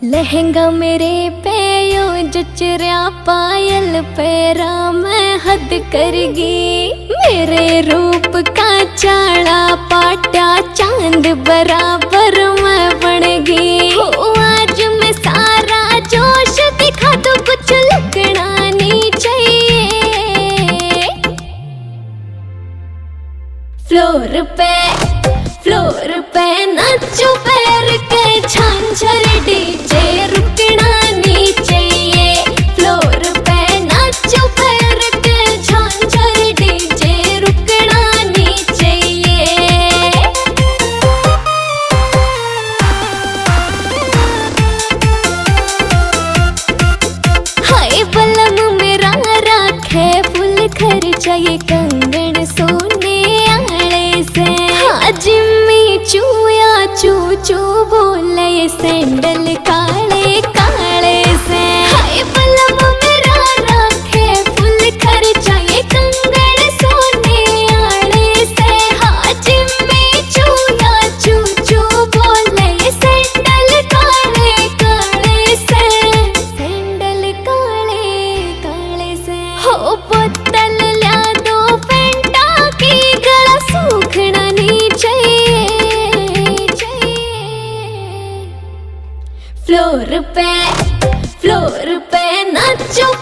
लहंगा मेरे पे यो जचरिया पायल पैरा मैं हद करगी। मेरे रूप का चाड़ा पाटा चाँद बराबर मैं बनगी आज मैं सारा जोश दिखा तो कुछ लगना नहीं चाहिए। फ्लोर पे फ्लोर पे नाचो पैर के छांझर फुल खर्चा कंगन सोने आले से। हाँ जिम्मी चूया चू चू बोले सैंडल काले फ्लोर पे फ्लोर पे नाचो।